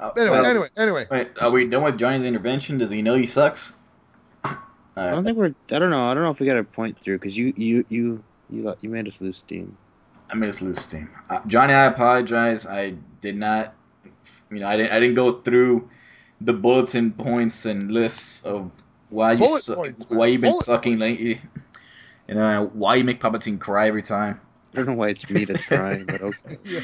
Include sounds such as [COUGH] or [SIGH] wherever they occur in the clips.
Uh, Anyway, well, anyway, anyway. Wait, are we done with Johnny's intervention? Does he know he sucks? I don't think we're. I don't know. I don't know if we got a point through because you you you you you made us lose steam. I made us lose steam. Uh, Johnny, I apologize. I did not, you know, I didn't, I didn't go through the bulletin points and lists of why you Bullet su- points, why you've been Bullet sucking lately. [LAUGHS] You know why you make Palpatine cry every time. I don't know why it's me that's crying, but okay. [LAUGHS] Yeah.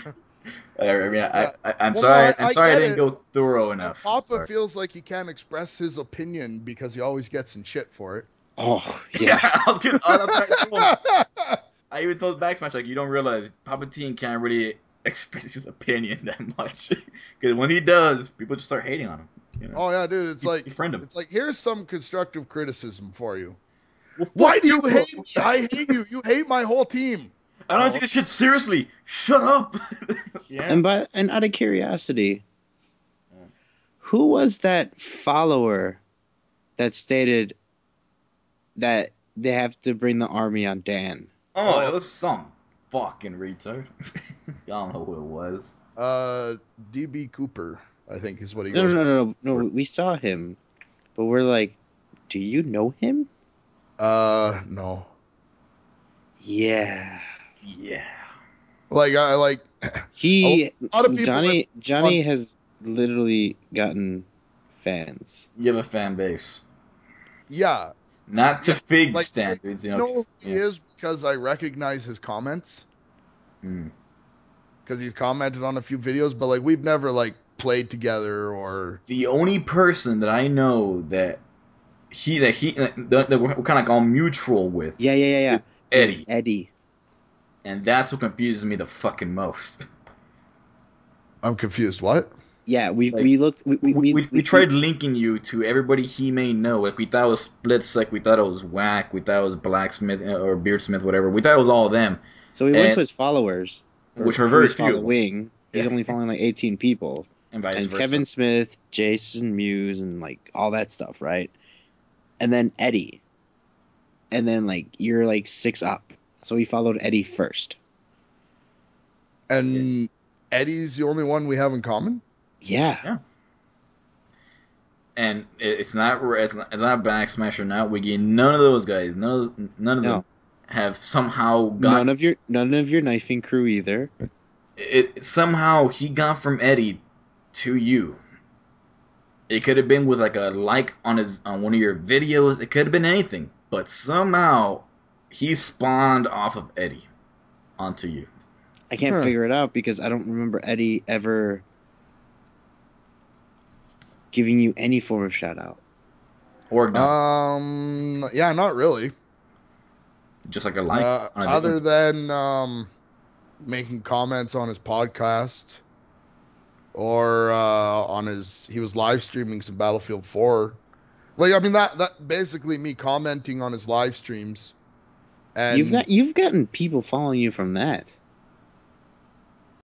[LAUGHS] I, I mean, I, I, I'm Well, sorry. no, I- I'm sorry I get didn't it. go thorough And enough. Papa Sorry. feels like he can't express his opinion because he always gets in shit for it. Oh [LAUGHS] Yeah, yeah. I was gonna. I, was like, [LAUGHS] I even told Backsmash like you don't realize Palpatine can't really express his opinion that much because when he does, people just start hating on him. You know? oh yeah, dude. It's You- like you friend him. it's like here's some constructive criticism for you. Well, Why do you bro. hate me? I hate you. You hate my whole team. I don't oh. take this shit seriously. Shut up. Yeah. And by and out of curiosity, Yeah. who was that follower that stated that they have to bring the army on Dan? oh, it was some fucking retard. [LAUGHS] I don't know who it was. Uh, DB Cooper, I think is what he No, goes. no, no, no, no. We saw him, but we're like, do you know him? Uh, no. Yeah. Yeah. Like I like [CLEARS THROAT] He a lot of people. Johnny Johnny has literally gotten fans. You have a fan base. yeah, Not to fig like, standards, you you know. know who 'cause- he is because I recognize his comments Mm. because he's commented on a few videos, but like we've never like played together or The only person that I know that he that he that, that we're kind of like all mutual with Yeah, yeah, yeah, yeah. Eddie, Eddie. And that's what confuses me the fucking most. I'm confused. What? Yeah, we Like, we looked we we, we, we, we, tried linking you to everybody he may know. Like we thought it was Splitsec, we thought it was Whack, we thought it was Blacksmith uh, or Beardsmith, whatever. We thought it was all of them, So we went to his followers, which are very his few, Following. He's Yeah. only following like 18 people. and vice and versa. Kevin Smith, Jason Mewes, and like all that stuff, right? And then Eddie, and then like you're like six up, so we followed Eddie first. And Eddie's the only one we have in common. Yeah, and it's not it's not, it's not Backsmasher, not Wiggy. None of those guys, none of, none of No. them have somehow got none of your none of your knifing crew either. it somehow he got from Eddie to you. It could have been with like a like on his on one of your videos. It could have been anything, but somehow he spawned off of Eddie onto you. I can't Huh. figure it out because I don't remember Eddie ever giving you any form of shout out. Or no, Um, yeah, not really. just like a like. Uh, other different- than um, making comments on his podcast or uh, on his, he was live streaming some Battlefield 4. Like, I mean, that that basically me commenting on his live streams. And you've got you've gotten people following you from that.